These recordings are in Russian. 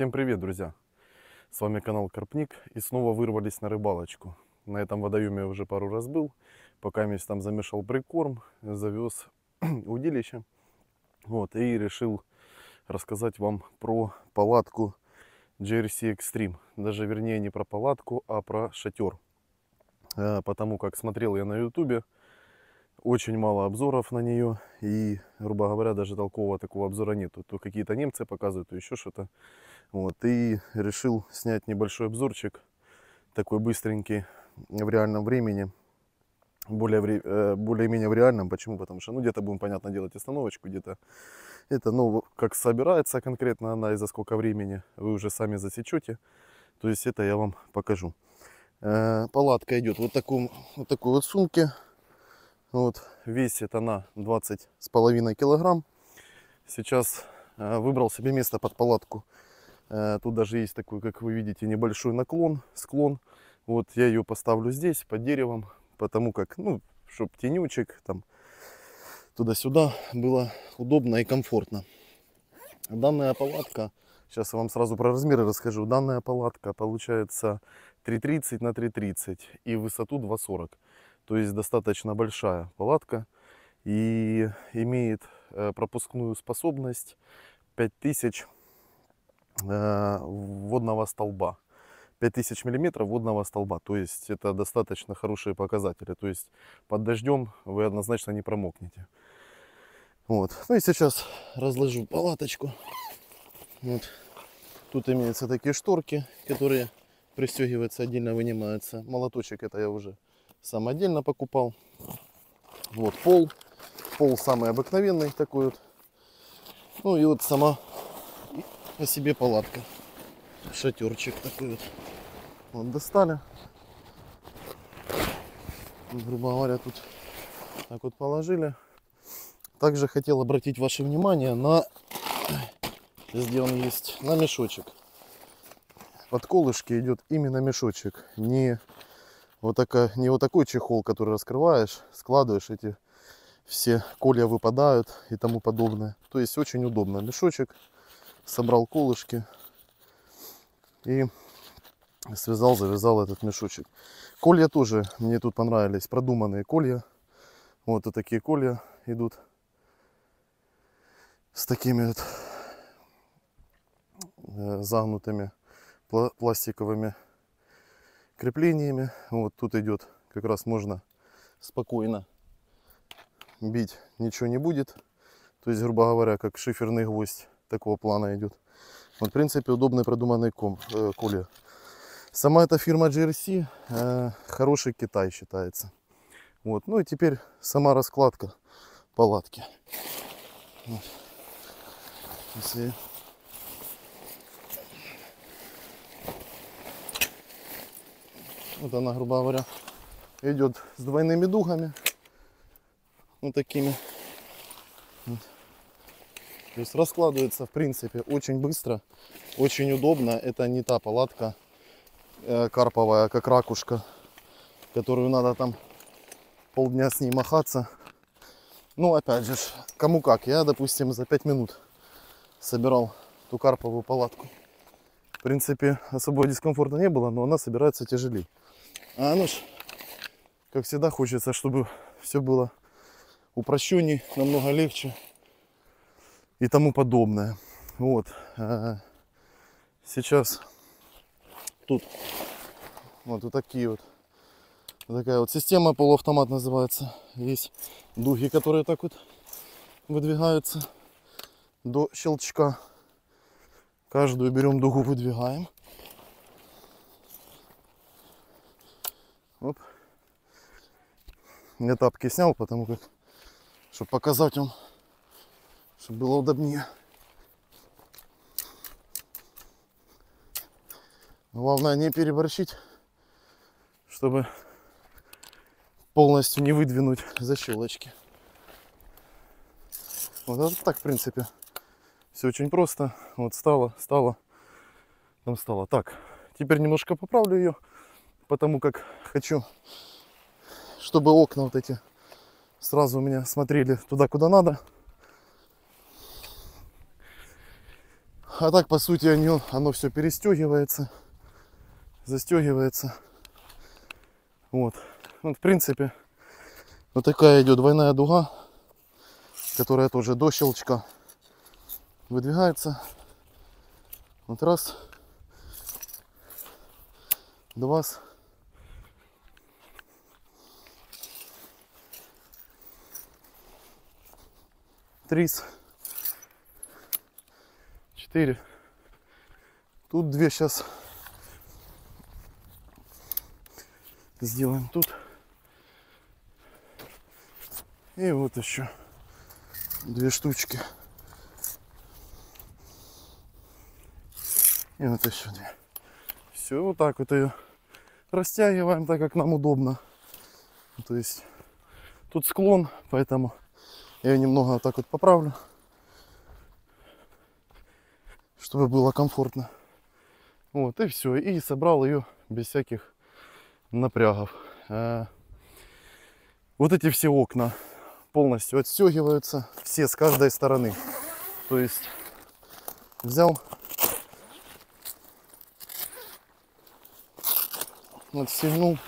Всем привет, друзья! С вами канал Карпник и снова вырвались на рыбалочку. На этом водоеме я уже пару раз был, пока я там замешал прикорм, завез удилище. Вот, и решил рассказать вам про палатку GRC Extreme. Даже вернее не про палатку, а про шатер. Э, Потому как смотрел я на ютубе, очень мало обзоров на нее и, грубо говоря, даже толкового такого обзора нету. То какие-то немцы показывают, то еще что-то. Вот, и решил снять небольшой обзорчик, такой быстренький, в реальном времени. Более, вре- э, более-менее в реальном. Почему? Потому что, ну, где-то будем, понятно, делать остановочку, где-то это, ну, как собирается конкретно она и за сколько времени, вы уже сами засечете. То есть это я вам покажу. Э, Палатка идет вот, таком, вот такой вот сумке. Вот, весит она 20 с половиной килограмм. Сейчас э, выбрал себе место под палатку. Э, Тут даже есть такой, как вы видите, небольшой наклон, склон. Вот я ее поставлю здесь, под деревом, потому как, ну, чтоб тенючек, там, туда-сюда было удобно и комфортно. Данная палатка, сейчас я вам сразу про размеры расскажу. Данная палатка получается 3,30 на 3,30 и высоту 2,40. То есть достаточно большая палатка и имеет э, пропускную способность 5000 э, водного столба. 5000 миллиметров водного столба. То есть это достаточно хорошие показатели. То есть под дождем вы однозначно не промокнете. Вот. Ну и сейчас разложу палаточку. Вот. Тут имеются такие шторки, которые пристегиваются, отдельно вынимаются. Молоточек это я уже сам отдельно покупал. Вот пол. Пол самый обыкновенный такой вот. Ну и вот сама по себе палатка. Шатерчик такой вот. Вот достали. Грубо говоря, тут так вот положили. Также хотел обратить ваше внимание на, где он есть, на мешочек. Под колышки идет именно мешочек, не вот, такая, не вот такой чехол, который раскрываешь, складываешь, эти все колья выпадают и тому подобное. То есть очень удобно. Мешочек, собрал колышки и связал, завязал этот мешочек. Колья тоже мне тут понравились, продуманные колья. Вот и такие колья идут с такими вот э, загнутыми пла- пластиковыми креплениями. Вот тут идет, как раз можно спокойно бить, ничего не будет. То есть, грубо говоря, как шиферный гвоздь такого плана идет. Вот, в принципе, удобный продуманный ком, э, колья. Сама эта фирма GRC э, хороший Китай считается. Вот. Ну и теперь сама раскладка палатки. Вот. Если Вот она, грубо говоря, идет с двойными дугами. Вот такими. Вот. То есть раскладывается, в принципе, очень быстро, очень удобно. Это не та палатка э, карповая, как ракушка, которую надо там полдня с ней махаться. Ну, опять же, кому как. Я, допустим, за 5 минут собирал ту карповую палатку. В принципе, особого дискомфорта не было, но она собирается тяжелее. А оно ж, как всегда, хочется, чтобы все было упрощеннее, намного легче и тому подобное. Вот. а, Сейчас тут вот, вот такие вот такая вот система полуавтомат называется. Есть дуги, которые так вот выдвигаются до щелчка. Каждую берем дугу, выдвигаем. Оп. Я тапки снял, потому как, чтобы показать вам, чтобы было удобнее. Главное не переборщить, чтобы полностью не выдвинуть защелочки. Вот это так, в принципе. Все очень просто. Вот стало, стало, там стало. Так, теперь немножко поправлю ее, потому как хочу, чтобы окна вот эти сразу у меня смотрели туда, куда надо. А так, по сути, оно, оно все перестегивается, застегивается. Вот. вот. В принципе, вот такая идет двойная дуга, которая тоже до щелчка выдвигается. Вот раз, два, три, четыре. Тут две сейчас сделаем тут. И вот еще две штучки. И вот еще две. Все, вот так вот ее растягиваем так, как нам удобно. То есть тут склон, поэтому я немного вот так вот поправлю, чтобы было комфортно. Вот, и все. И собрал ее без всяких напрягов. А, вот эти все окна полностью отстегиваются, все с каждой стороны. То есть взял, отстегнул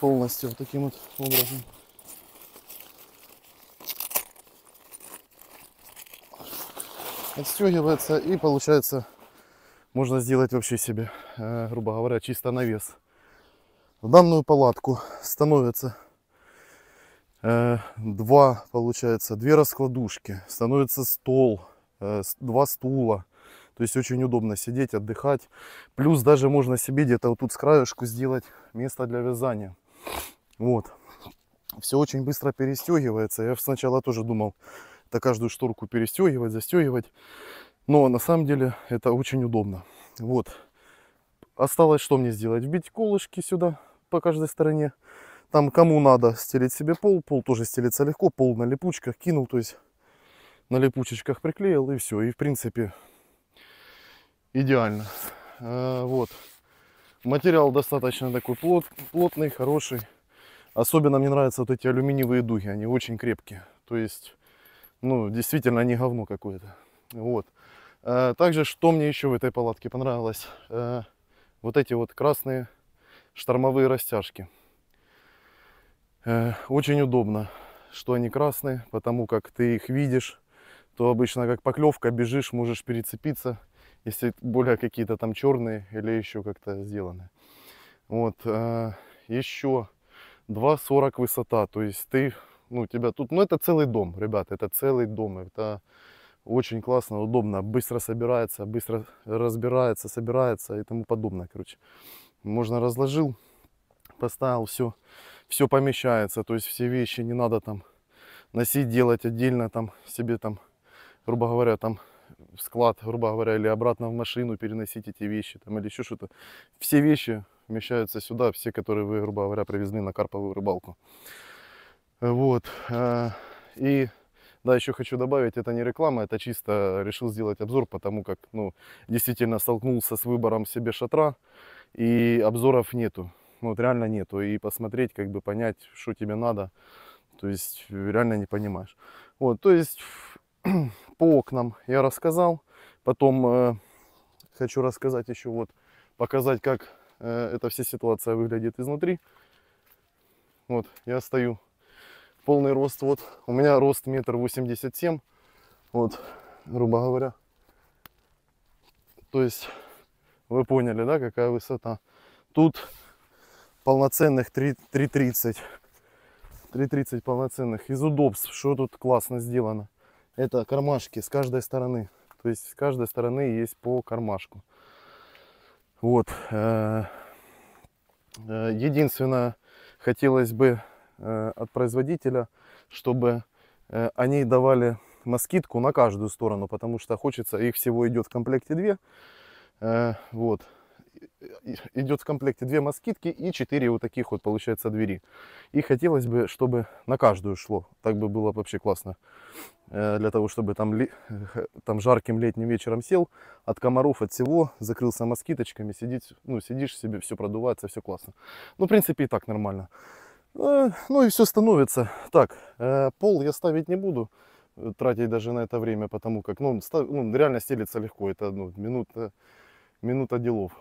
полностью вот таким вот образом. Отстегивается и получается можно сделать вообще себе, э, грубо говоря, чисто навес. В данную палатку становится э, два, получается, две раскладушки, становится стол, э, два стула. То есть очень удобно сидеть, отдыхать. Плюс даже можно себе где-то вот тут с краешку сделать место для вязания. Вот. Все очень быстро перестегивается. Я сначала тоже думал, это каждую шторку перестегивать, застегивать. Но на самом деле это очень удобно. Вот. Осталось что мне сделать? Вбить колышки сюда по каждой стороне. Там кому надо стелить себе пол. Пол тоже стелится легко. Пол на липучках кинул. То есть на липучечках приклеил и все. И в принципе идеально. А, вот. Материал достаточно такой плот, плотный, хороший. Особенно мне нравятся вот эти алюминиевые дуги. Они очень крепкие. То есть ну, действительно не говно какое-то. Вот. А, также, что мне еще в этой палатке понравилось, а, вот эти вот красные штормовые растяжки. А, очень удобно, что они красные, потому как ты их видишь, то обычно как поклевка, бежишь, можешь перецепиться, если более какие-то там черные или еще как-то сделаны. Вот, еще 2,40 высота, то есть ты ну, тебя тут, ну, это целый дом, ребята, это целый дом, это очень классно, удобно, быстро собирается, быстро разбирается, собирается и тому подобное, короче. Можно разложил, поставил, все, все помещается, то есть все вещи не надо там носить, делать отдельно там себе там, грубо говоря, там склад, грубо говоря, или обратно в машину переносить эти вещи там или еще что-то. Все вещи вмещаются сюда, все, которые вы, грубо говоря, привезли на карповую рыбалку. Вот. Э, и да, еще хочу добавить, это не реклама, это чисто решил сделать обзор, потому как, ну, действительно столкнулся с выбором себе шатра, и обзоров нету. Ну, вот реально нету. И посмотреть, как бы понять, что тебе надо, то есть реально не понимаешь. Вот, то есть по окнам я рассказал. Потом э, хочу рассказать еще вот, показать, как э, эта вся ситуация выглядит изнутри. Вот, я стою полный рост. Вот у меня рост метр восемьдесят семь. Вот, грубо говоря. То есть вы поняли, да, какая высота. Тут полноценных 3,30. 3,30 полноценных. Из удобств, что тут классно сделано. Это кармашки с каждой стороны. То есть с каждой стороны есть по кармашку. Вот. Э, э, единственное, хотелось бы от производителя, чтобы э, они давали москитку на каждую сторону, потому что хочется, их всего идет в комплекте две, э, вот, идет в комплекте две москитки и четыре вот таких вот получается двери. И хотелось бы, чтобы на каждую шло, так бы было вообще классно, для того, чтобы там, там жарким летним вечером сел, от комаров, от всего, закрылся москиточками, сидеть, ну, сидишь себе, все продувается, все классно. Ну, в принципе, и так нормально. Э, ну и все становится. Так, э, пол я ставить не буду. э, тратить даже на это время, потому как, ну, ста- ну, реально стелится легко, это, ну, минута, минута делов.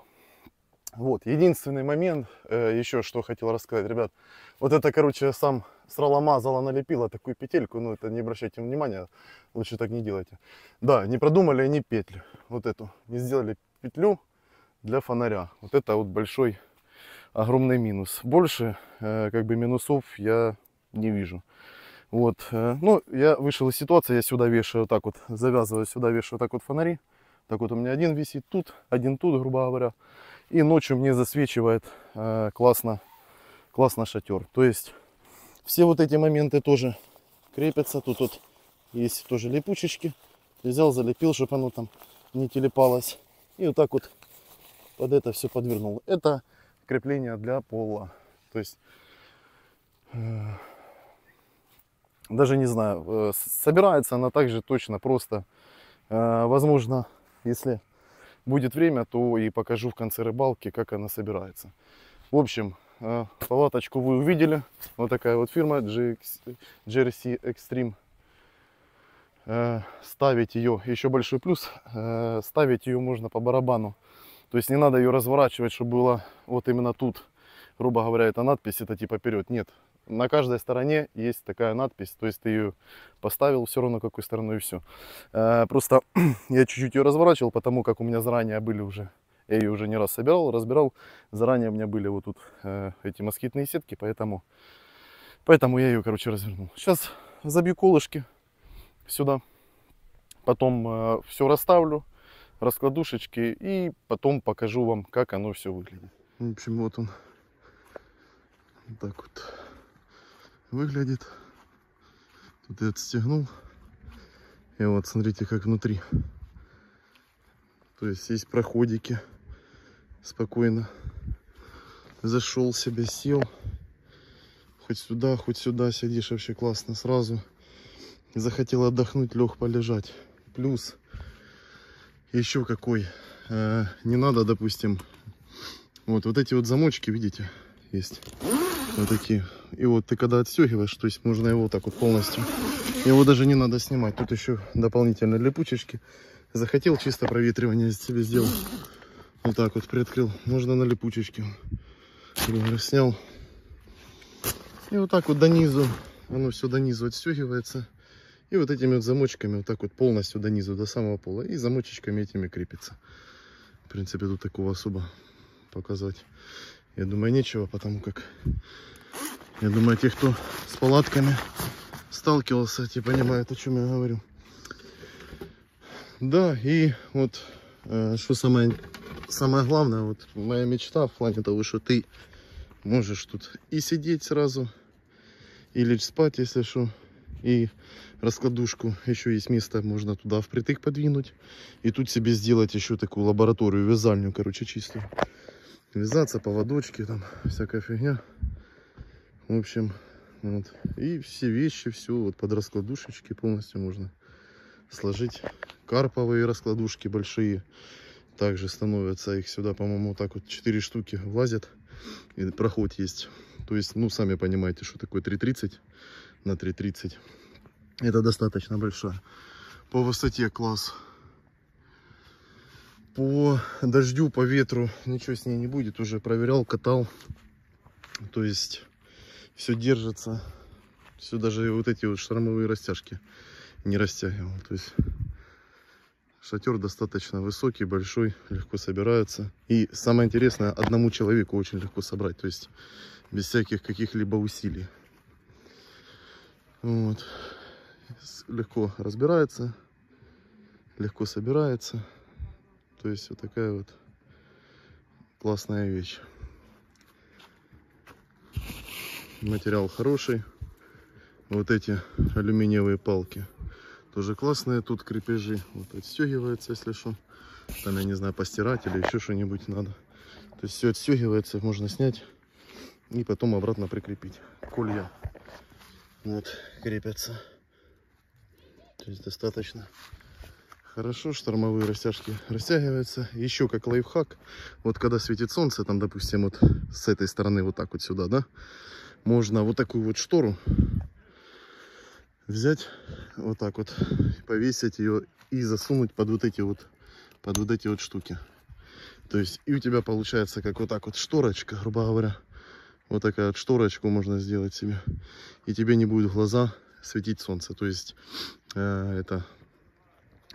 Вот, единственный момент, еще что хотел рассказать, ребят, вот это, короче, сам сраломазала, налепила такую петельку, ну, это не обращайте внимания, лучше так не делайте. Да, не продумали они петлю, вот эту, не сделали петлю для фонаря, вот это вот большой, огромный минус. Больше, э, как бы, минусов я не вижу. Вот, э, ну, я вышел из ситуации, я сюда вешаю так вот, завязываю сюда, вешаю так вот фонари. Так вот у меня один висит тут, один тут, грубо говоря. И ночью мне засвечивает э, классно, классно шатер. То есть все вот эти моменты тоже крепятся. Тут вот есть тоже липучечки. Взял, залепил, чтобы оно там не телепалось. И вот так вот под это все подвернул. Это крепление для пола. То есть э, даже не знаю, э, собирается она также точно просто. Э, возможно, если будет время, то и покажу в конце рыбалки, как она собирается. В общем, палаточку вы увидели. Вот такая вот фирма GX, GRC Extreme. Ставить ее, еще большой плюс, ставить ее можно по барабану. То есть не надо ее разворачивать, чтобы было вот именно тут, грубо говоря, эта надпись, это типа вперед. Нет, на каждой стороне есть такая надпись, то есть ты ее поставил все равно какой стороной и все. Э, просто я чуть-чуть ее разворачивал, потому как у меня заранее были уже, я ее уже не раз собирал, разбирал, заранее у меня были вот тут э, эти москитные сетки, поэтому, поэтому я ее, короче, развернул. Сейчас забью колышки сюда, потом э, все расставлю, раскладушечки и потом покажу вам, как оно все выглядит. В общем, вот он. Так вот выглядит. Тут я отстегнул. И вот смотрите, как внутри. То есть есть проходики. Спокойно. Зашел себе, сел. Хоть сюда, хоть сюда сидишь вообще классно сразу. Захотел отдохнуть, лег полежать. Плюс еще какой. Э, не надо, допустим, вот, вот эти вот замочки, видите, есть. Вот такие. И вот ты когда отстегиваешь, то есть можно его вот так вот полностью. Его даже не надо снимать. Тут еще дополнительно липучечки. Захотел чисто проветривание себе сделать. Вот так вот приоткрыл. Можно на липучечке. Говорю, снял. И вот так вот до низу. Оно все до низу отстегивается. И вот этими вот замочками вот так вот полностью до низу, до самого пола. И замочечками этими крепится. В принципе, тут такого особо показать. Я думаю, нечего, потому как, я думаю, те, кто с палатками сталкивался, те понимают, о чем я говорю. Да, и вот, э, что самое, самое главное, вот моя мечта в плане того, что ты можешь тут и сидеть сразу, и лечь спать, если что, и раскладушку, еще есть место, можно туда впритык подвинуть, и тут себе сделать еще такую лабораторию вязальную, короче, чистую вязаться, поводочки, там всякая фигня. В общем, вот. И все вещи, все вот под раскладушечки полностью можно сложить. Карповые раскладушки большие также становятся. Их сюда, по-моему, так вот 4 штуки влазят. И проход есть. То есть, ну, сами понимаете, что такое 3.30 на 3.30. Это достаточно большое. По высоте класс по дождю, по ветру ничего с ней не будет. Уже проверял, катал. То есть все держится. Все даже вот эти вот штормовые растяжки не растягивал. То есть шатер достаточно высокий, большой, легко собирается. И самое интересное, одному человеку очень легко собрать. То есть без всяких каких-либо усилий. Вот. Легко разбирается, легко собирается. То есть вот такая вот классная вещь. Материал хороший. Вот эти алюминиевые палки тоже классные. Тут крепежи вот отстегиваются, если что. Там, я не знаю, постирать или еще что-нибудь надо. То есть все отстегивается, можно снять и потом обратно прикрепить. Колья вот крепятся. То есть достаточно хорошо, штормовые растяжки растягиваются. Еще как лайфхак, вот когда светит солнце, там, допустим, вот с этой стороны вот так вот сюда, да, можно вот такую вот штору взять вот так вот, повесить ее и засунуть под вот эти вот, под вот эти вот штуки. То есть и у тебя получается как вот так вот шторочка, грубо говоря. Вот такая вот шторочку можно сделать себе. И тебе не будет в глаза светить солнце. То есть э, это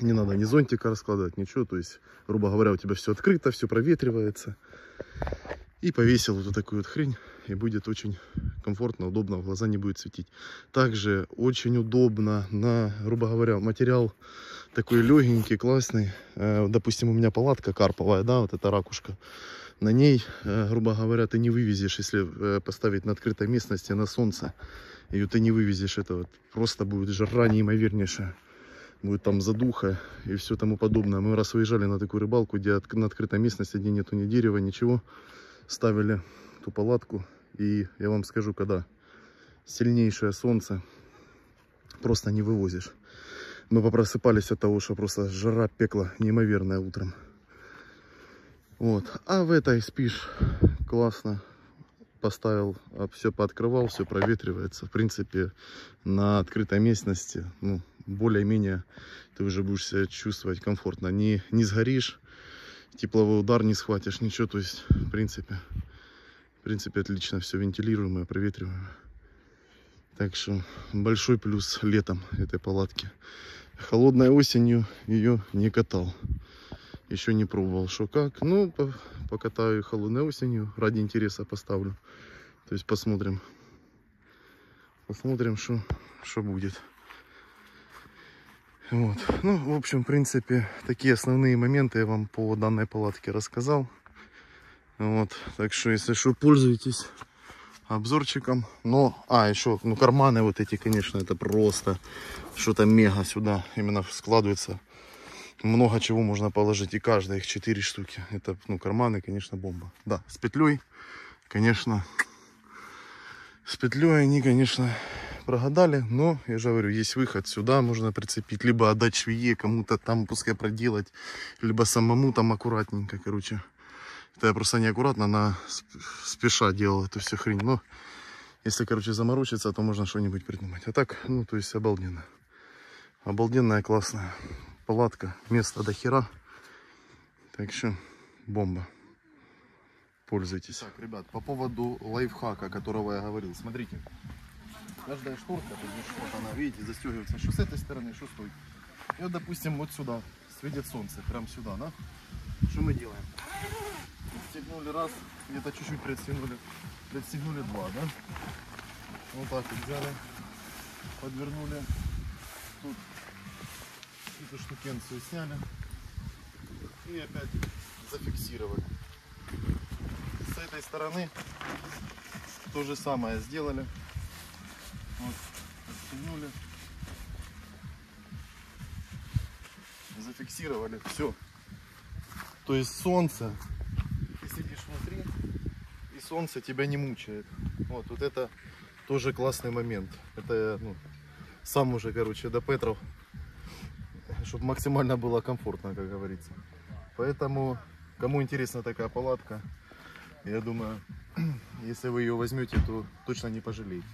не надо ни зонтика раскладывать, ничего. То есть, грубо говоря, у тебя все открыто, все проветривается. И повесил вот такую вот хрень. И будет очень комфортно, удобно, в глаза не будет светить. Также очень удобно на, грубо говоря, материал такой легенький, классный. Э, допустим, у меня палатка карповая, да, вот эта ракушка. На ней, э, грубо говоря, ты не вывезешь, если э, поставить на открытой местности, на солнце. Ее ты не вывезешь, это вот просто будет жара неимовернейшая. Будет там задуха и все тому подобное. Мы раз выезжали на такую рыбалку, где на открытой местности, где нету ни дерева, ничего. Ставили ту палатку. И я вам скажу, когда сильнейшее солнце, просто не вывозишь. Мы попросыпались от того, что просто жара пекла неимоверная утром. Вот. А в этой спишь классно. Поставил, а все пооткрывал, все проветривается. В принципе, на открытой местности, ну, более-менее ты уже будешь себя чувствовать комфортно. Не, не сгоришь, тепловой удар не схватишь, ничего. То есть, в принципе, в принципе, отлично все вентилируемое, проветриваемое. Так что большой плюс летом этой палатки холодной осенью ее не катал. Еще не пробовал, что как. Ну, покатаю холодной осенью. Ради интереса поставлю. То есть посмотрим. Посмотрим, что, что будет. Вот. Ну, в общем, в принципе, такие основные моменты я вам по данной палатке рассказал. Вот. Так что, если что, пользуйтесь обзорчиком. Но, а, еще, ну, карманы вот эти, конечно, это просто что-то мега сюда именно складывается. Много чего можно положить. И каждая их 4 штуки. Это, ну, карманы, конечно, бомба. Да, с петлей, конечно, с петлей они, конечно, прогадали. Но, я же говорю, есть выход. Сюда можно прицепить. Либо отдать швее кому-то там, пускай проделать. Либо самому там аккуратненько, короче. Это я просто неаккуратно, на спеша делал эту всю хрень. Но если, короче, заморочиться, то можно что-нибудь придумать. А так, ну, то есть обалденно. Обалденная, классная палатка. Место до хера. Так что, бомба. Пользуйтесь. Так, ребят, по поводу лайфхака, которого я говорил. Смотрите. Каждая шторка, вот она, видите, застегивается что с этой стороны, что с той. И вот, допустим, вот сюда светит солнце, прям сюда, да? Что мы делаем? Отстегнули раз, где-то чуть-чуть предстегнули, предстегнули два, да? Вот так вот взяли, подвернули, тут эту штукенцию сняли и опять зафиксировали. С этой стороны то же самое сделали. Вот, отстегнули, зафиксировали, все. То есть солнце солнце тебя не мучает. Вот, вот это тоже классный момент. Это ну, сам уже, короче, до Петров, чтобы максимально было комфортно, как говорится. Поэтому, кому интересна такая палатка, я думаю, если вы ее возьмете, то точно не пожалеете.